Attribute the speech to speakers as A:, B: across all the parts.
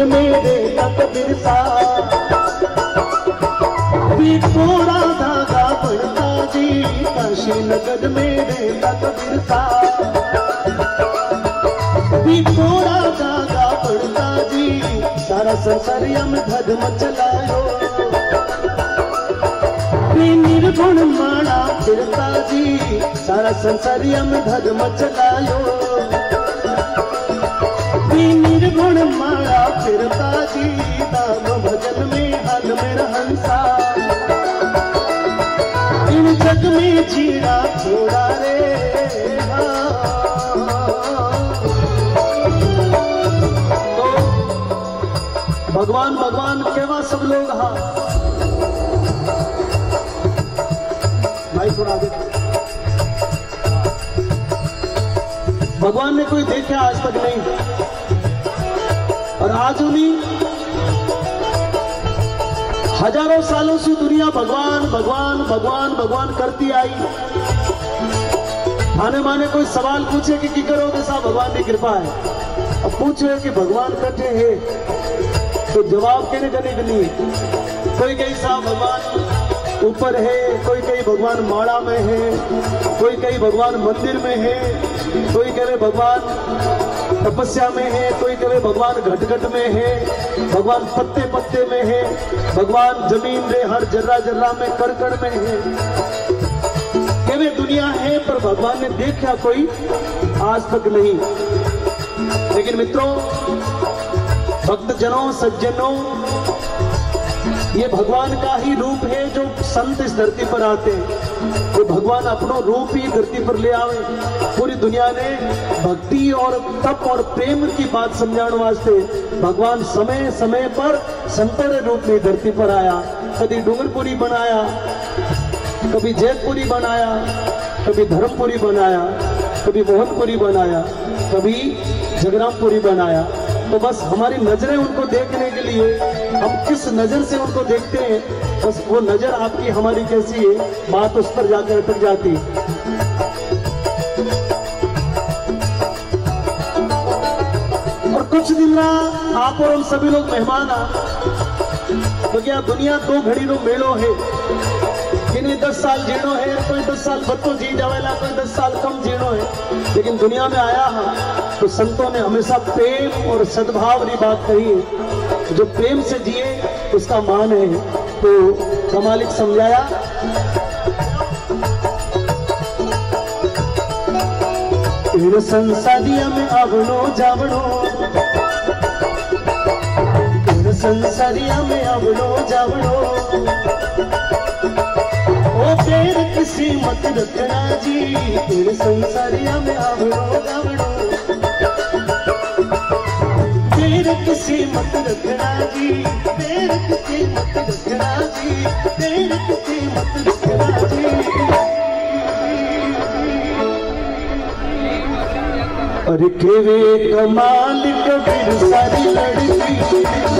A: जी सारा संसारिया में धर्म चलायो। निर्गुण माड़ा फिरता जी, सारा संसारिया में धर्म चलायो। फिरता जी नाम भजन में हल में रहंसा इन जग में जीना छोड़ा रे तो भगवान भगवान, केवा सब लोग हाँ। भाई, थोड़ा आगे। भगवान ने कोई देखा आज तक नहीं? और आज उन्हीं हज़ारों सालों से दुनिया भगवान भगवान भगवान भगवान करती आई। आने माने कोई सवाल पूछे कि की करोगे साहब, भगवान की कृपा है। अब पूछे कि भगवान कटे है तो जवाब कहने के लिए? कोई कहीं, साहब, भगवान ऊपर है, कोई कहीं, भगवान माड़ा में है, कोई कहीं, भगवान मंदिर में है, कोई कहे, भगवान तपस्या में है, कोई कहे भगवान घट घट में है, भगवान पत्ते पत्ते में है, भगवान ज़मीन रे हर जर्रा जर्रा में कर कर में है। कहे दुनिया है, पर भगवान ने देखा कोई आज तक नहीं। लेकिन मित्रों, भक्तजनों, सज्जनों ये भगवान का ही रूप है जो संत इस धरती पर आते हैं। तो भगवान अपनो रूप ही धरती पर ले आवे। पूरी दुनिया ने भक्ति और तप और प्रेम की बात समझाने वास्ते भगवान समय समय पर संतर रूप में धरती पर आया। कभी डूंगरपुरी बनाया, कभी जैतपुरी बनाया, कभी धर्मपुरी बनाया, कभी मोहनपुरी बनाया, कभी जगरामपुरी बनाया। तो बस हमारी नज़रें उनको देखने के लिए, हम किस नज़र से उनको देखते हैं, बस वो नज़र आपकी हमारी कैसी है, बात उस पर जाकर अटक जाती और कुछ दिन रहा, आप और हम सभी लोग मेहमान आ। तो क्या दुनिया दो घड़ी रो मेलो है? किन्हीं दस साल जीणो है, कोई दस साल बत्तो जी जावेला, कोई दस साल कम जीणो है। लेकिन दुनिया में आया है तो संतों ने हमेशा प्रेम और सद्भाव की बात कही है। जो प्रेम से जिए, उसका मान है। तो कमालिक समझाया। इन संसारिया में आवनो जावनो इन संसारिया में आवनो जावनो ओ किसी मत रखना जी। संसारिया में आवनो जावनो पेर किसी मत रखना जी पेर किसी मत रखना जी पेर किसी मत रखना जी। और कमाल कबीर सारी लड़की।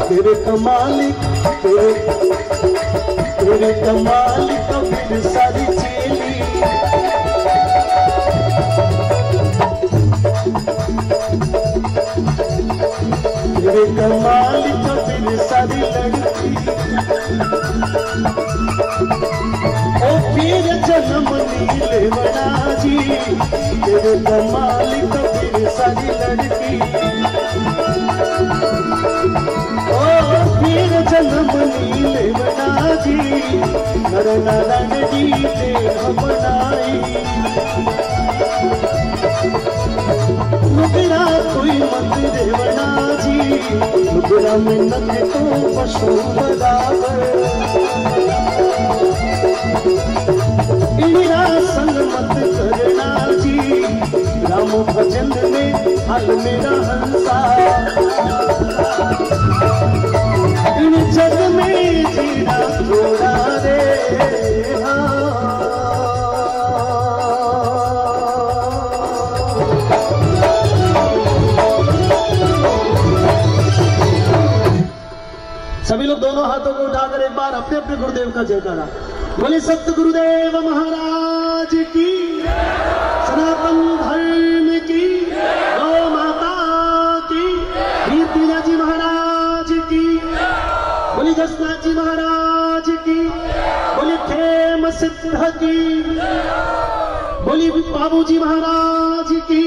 A: तेरे कमाली, तेरे तेरे कमाली कबीर सारी चेली। तेरे कमाली कबीर सारी लड़की। ओ पीर जन्म नीले बना जी तेरे कमाल कबीर सारी लड़की। जी देह बनाई नुकरा कोई मत देवना जी में नख तो पशु बराबर इंदिरा संग मत करना जी, राम भजन में हल मेरा हंसा सभी लोग दोनों हाथों को उठाकर एक बार अपने अपने गुरुदेव का जयकारा बोले, सत्य गुरुदेव महाराज की, सनातन धर्म की गौ माता की कीर्तिजा जी महाराज की, बोली जसनाथ जी महाराज की, बोली, खेम सिद्ध की, बोली बाबू जी महाराज की